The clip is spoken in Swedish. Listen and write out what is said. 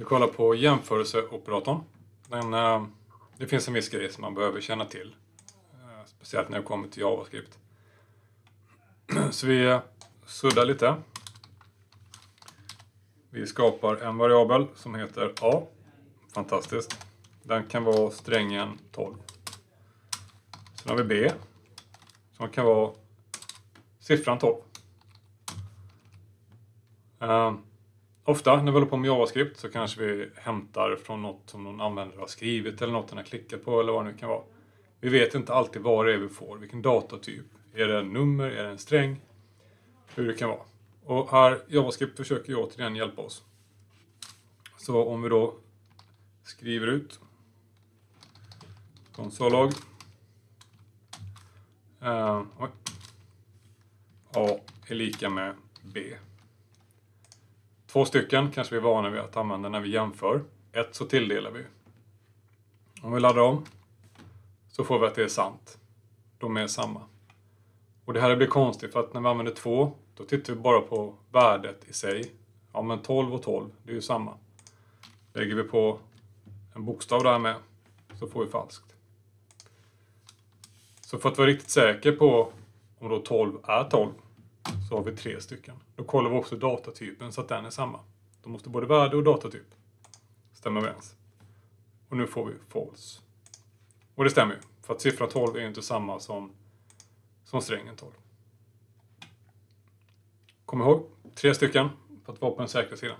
Vi kollar på jämförelseoperatorn. Den, eh, det finns en viss grej som man behöver känna till. Eh, speciellt när det kommer till JavaScript. Så vi eh, suddar lite. Vi skapar en variabel som heter A. Fantastiskt. Den kan vara strängen 12. Sen har vi B. Som kan vara siffran 12. Ofta när vi håller på med JavaScript så kanske vi hämtar från något som någon användare har skrivit eller något den har klickat på eller vad det nu kan vara. Vi vet inte alltid vad det är vi får, vilken datatyp. Är det en nummer, är det en sträng? Hur det kan vara. Och här, JavaScript försöker ju återigen hjälpa oss. Så om vi då skriver ut konsollog uh, eh, A är lika med B. Två stycken kanske vi är vana vid att använda när vi jämför. Ett så tilldelar vi. Om vi laddar om så får vi att det är sant. De är samma. Och det här blir konstigt för att när vi använder två då tittar vi bara på värdet i sig. Ja men 12 och 12, det är ju samma. Lägger vi på en bokstav där med så får vi falskt. Så för att vara riktigt säker på om då 12 är 12 så har vi tre stycken. Då kollar vi också datatypen så att den är samma. Då måste både värde och datatyp stämma överens. Och nu får vi false. Och det stämmer ju, för att siffran 12 är ju inte samma som, som strängen 12. Kom ihåg, tre stycken för att vara på den säkra sidan.